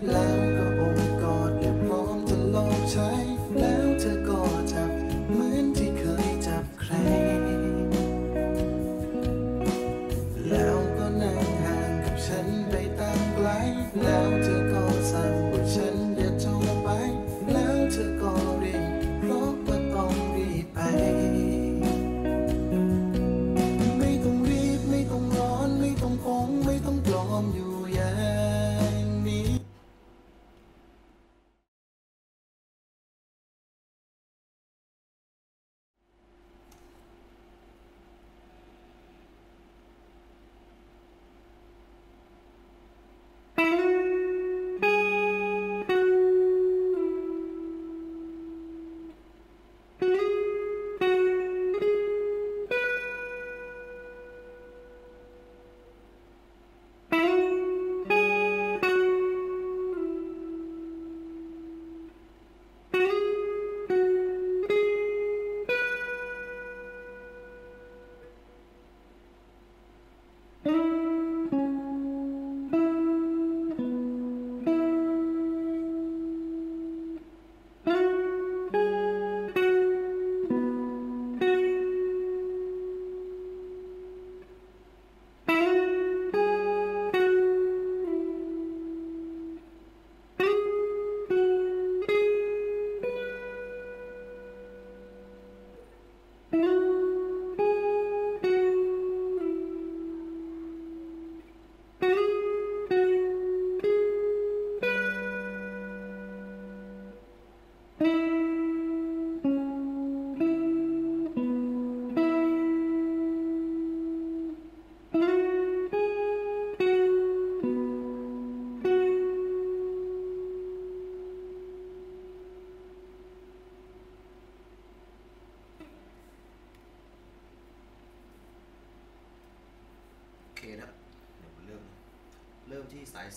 Love.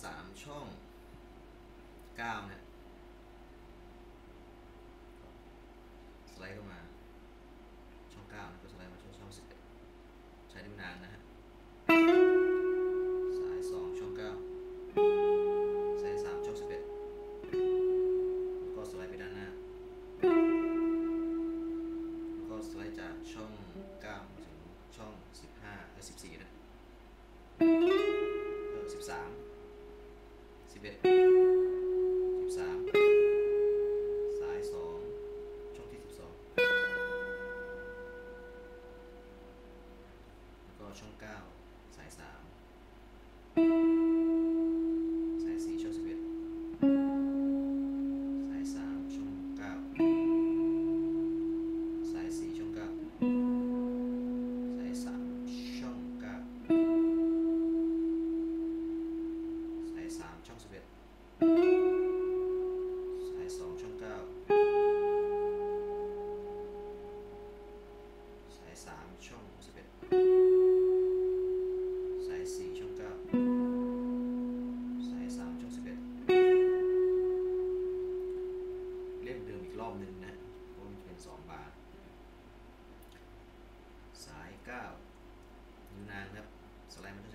สามช่องเก้าเนี่ยสไลด์เข้ามาช่องเก้าก็สไลด์มาช่องช่องสิบใช้นิ้วนางนะฮะ เอยู่นานครับ สไลด์มันจะ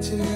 Chia.